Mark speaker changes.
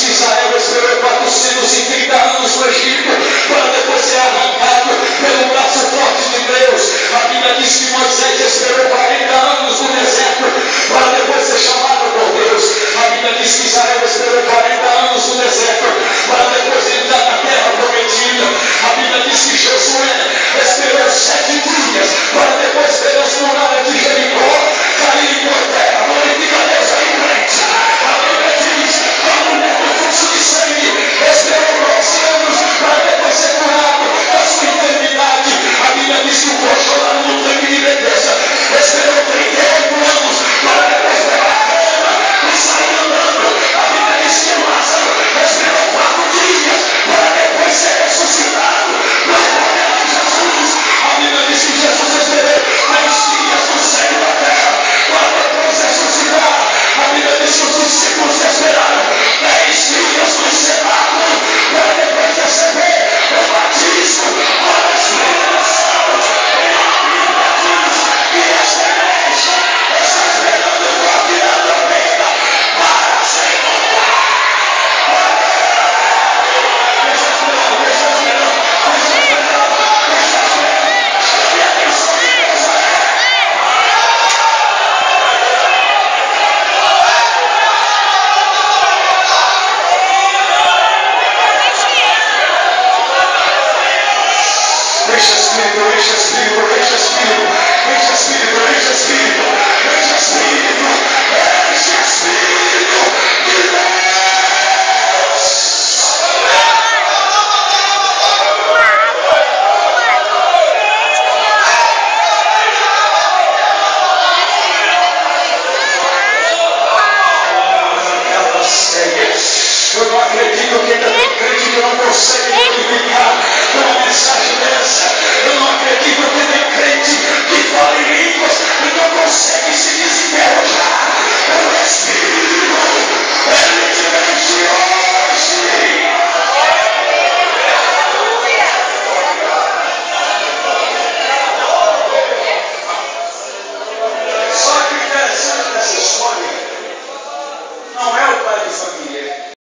Speaker 1: que Israel esperou 430 anos no Egito para depois ser arrancado pelo braço forte de Deus. A Bíblia diz que Moisés esperou 40 anos no deserto para depois ser chamado por Deus. gracious liberation, liberation.